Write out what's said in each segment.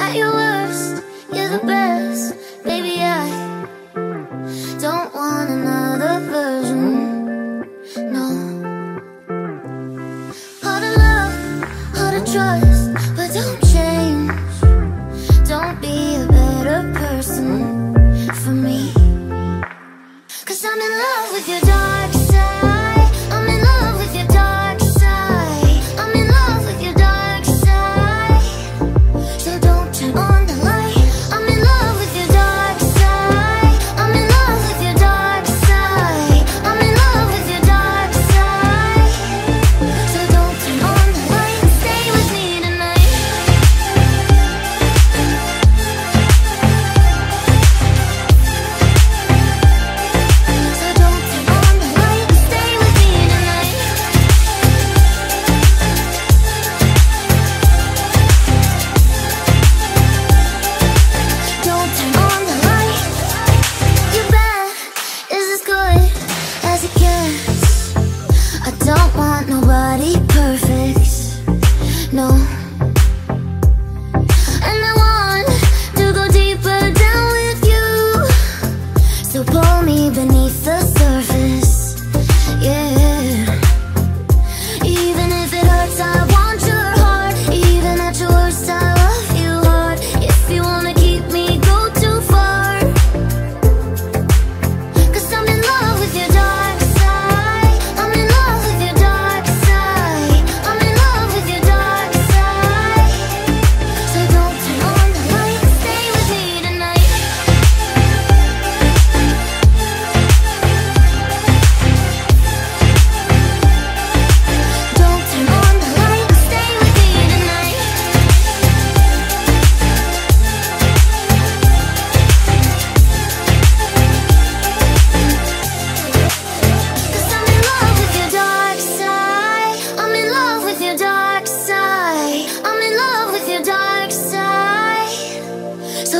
At your worst, you're the best Baby, I don't want another version. No. Hard to love, hard to trust But don't change. Don't be a better person for me. Cause I'm in love with your dog So pull me beneath the surface.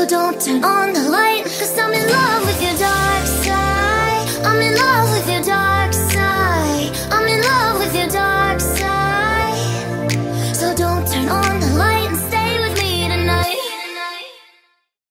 don't turn on the light.